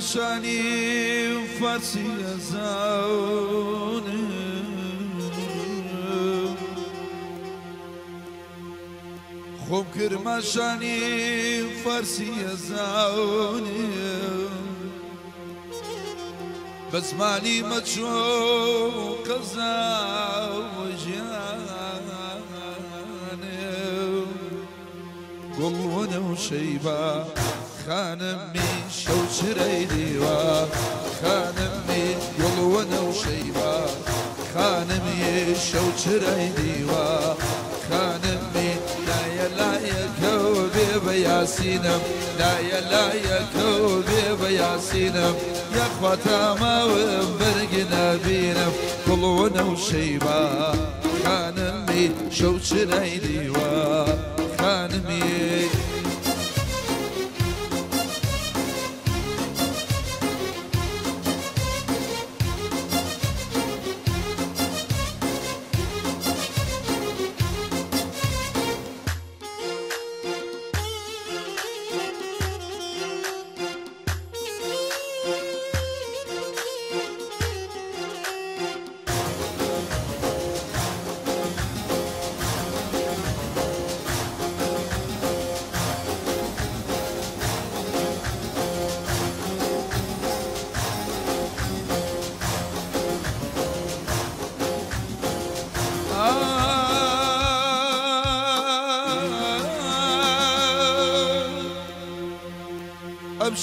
شاني فارسي زون خم كرما شاني فارسي زون بزماني مجروح قزا وجان قل ولو شيبه خانمي شو شريديوا خانمي يلونا وشيبا خانمي شو شريديوا خانمي لا يا لا يا كوبي بياسينم لا يا لا يا كوبي بياسينم يا اخواتا ما وبرقنا بينم قلونا وشيبا خانمي شو شريديوا خانمي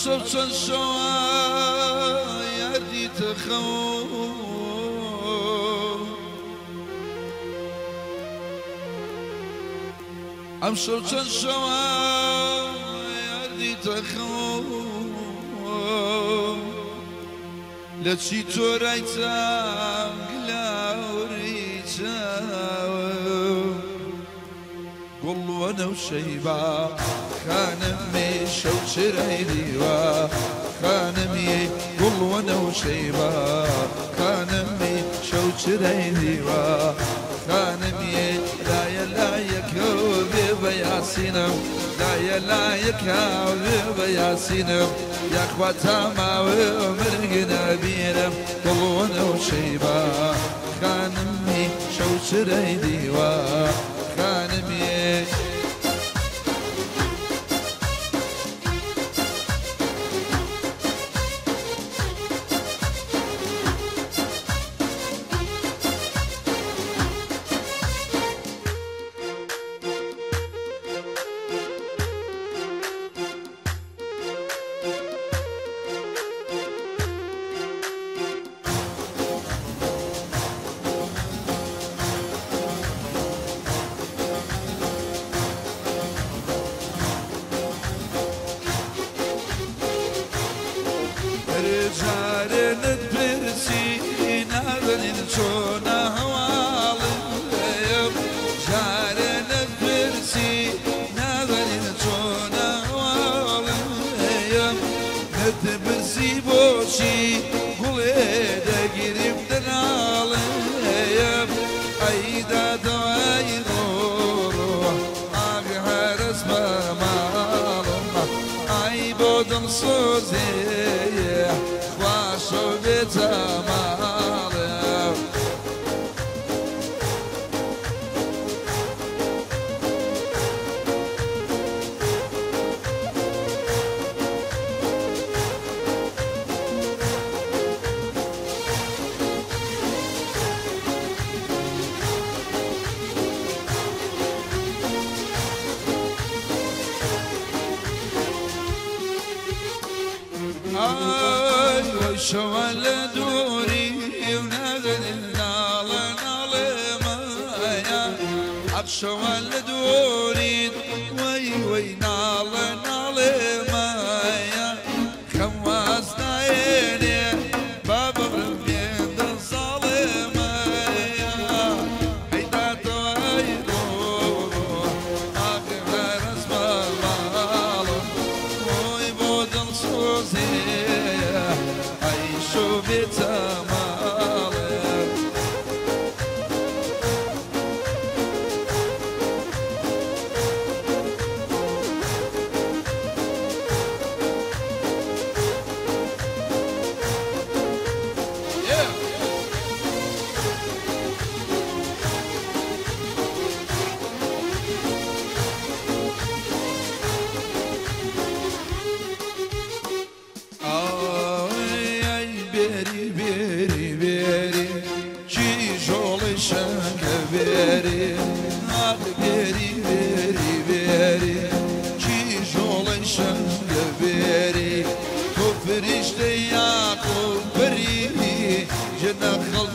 أبشر شنشوا يدي تخو أبشر شنشوا يدي تخو لتشي توريتا قلاوريتا قل وأنا وشيبا خانمي شو شريدي وا خانمي قل وأنا وشيبا. خانمي شو شريدي وا خانمي لا يا لا يكوبي بياسينم لا يا لا يكوبي بياسينم يا أخواتا ما ومرقنا بينم قل وأنا وشيبا. خانمي شو شريدي وا خانمي Carının birisi narının çona havalıyım Carının birisi narının çona havalıyım Hadi birisi boşi kulede girimden alayım Ayda doğayı doğru ağır esmem ağlamam Ay bodum sözüm Ah. Ay vay şövalye duri Evnedin nalın alımaya Ak şövalye duri Vay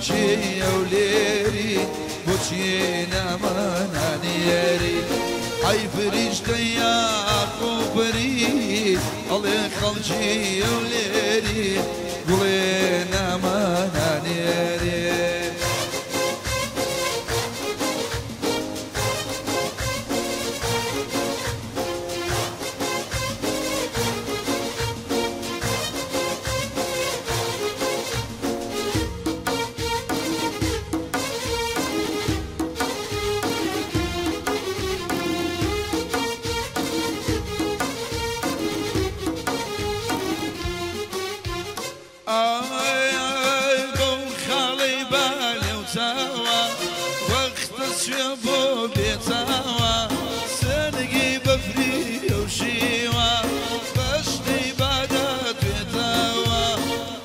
چی او لیری بچی نمانانیری ای فرشته یا کوپری الله خلچی او لیری گلی شبو بيتاوا سنقي بفري وشيوا بشتي بعدات بيتاوا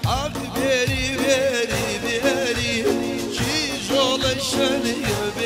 عق بيري بيري بيري شي جول الشني بيري